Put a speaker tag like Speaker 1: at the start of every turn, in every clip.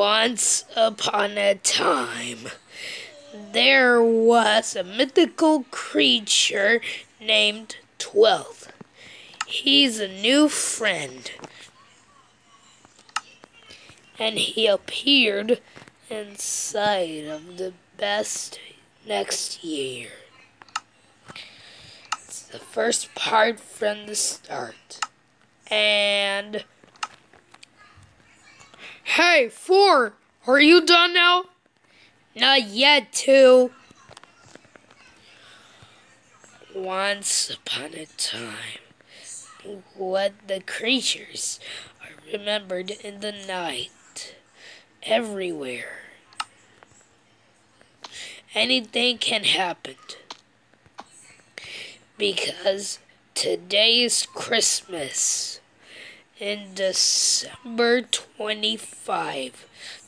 Speaker 1: Once upon a time, there was a mythical creature named Twelfth. He's a new friend, and he appeared inside of the best next year. It's the first part from the start. And Hey, four! Are you done now? Not yet, two. Once upon a time, what the creatures are remembered in the night, everywhere. Anything can happen. Because today is Christmas in December 25,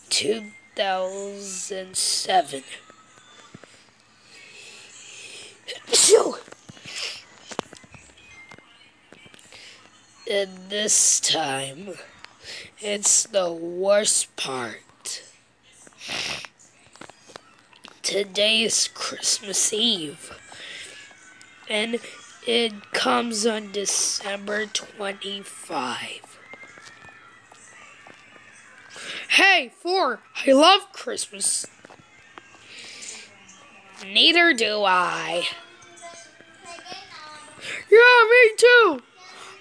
Speaker 1: 2007. So, and this time, it's the worst part. Today is Christmas Eve, and it comes on December 25. Hey, four, I love Christmas. Neither do I. Yeah, me too.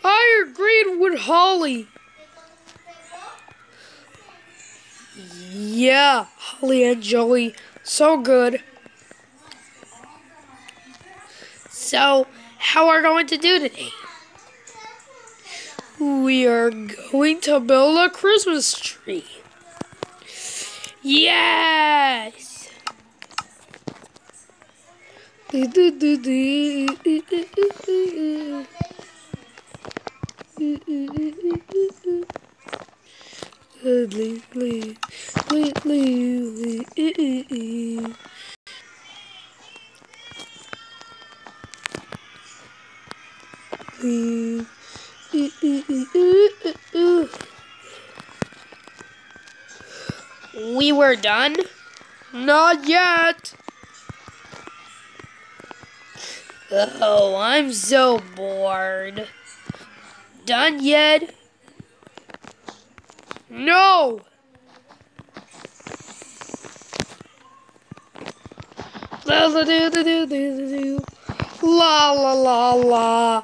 Speaker 1: I agreed with Holly. Yeah, Holly and Joey, so good. So, how are we going to do today? We are going to build a Christmas tree. Yes! We were done? Not yet. Oh, I'm so bored. Done yet? No! La la la la La la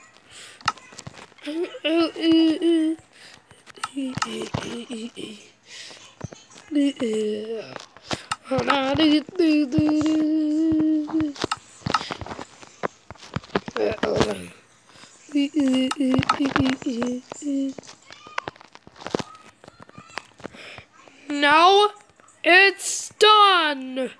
Speaker 1: now it's done!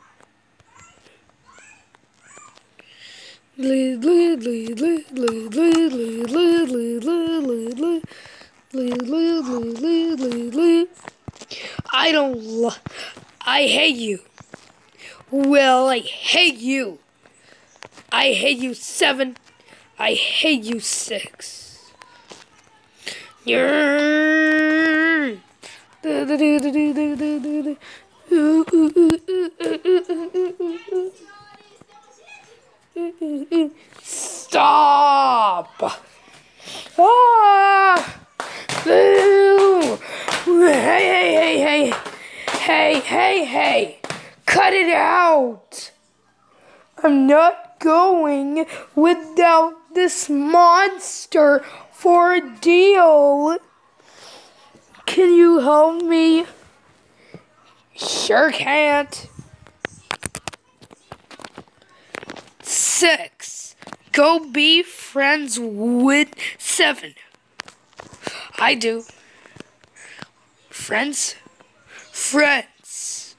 Speaker 1: I don't lo- I hate you. Well, I hate you. I hate you seven. I hate you six. Stop! Ah! Hey, hey, hey, hey! Hey, hey, hey! Cut it out! I'm not going without this monster for a deal. Can you help me? Sure can't. Six. Go be friends with seven. I do. Friends? Friends.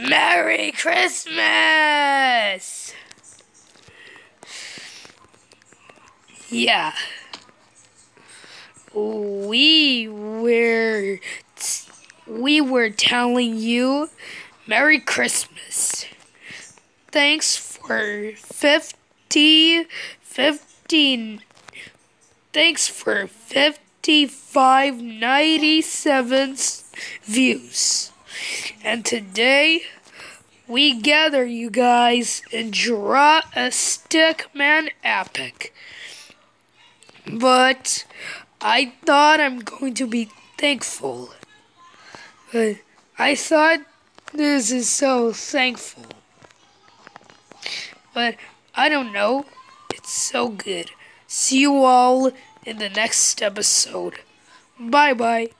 Speaker 1: Merry Christmas! Yeah. We were we were telling you Merry Christmas. Thanks for 50 15 Thanks for 5597 views. And today we gather you guys and draw a Stickman epic. But I thought I'm going to be thankful. But I thought this is so thankful. But I don't know. It's so good. See you all in the next episode. Bye bye.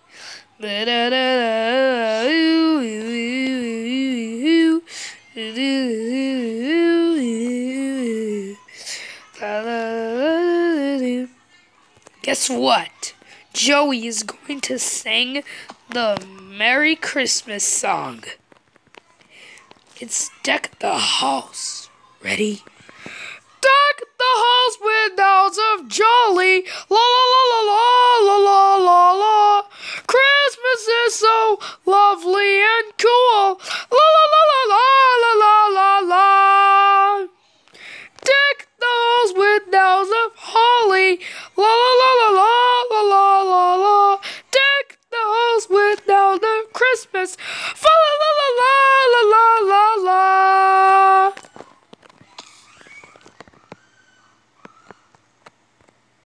Speaker 1: Guess what? Joey is going to sing the Merry Christmas song. It's Deck the Halls. Ready? Deck the halls with of jolly. La la la la la la la la. La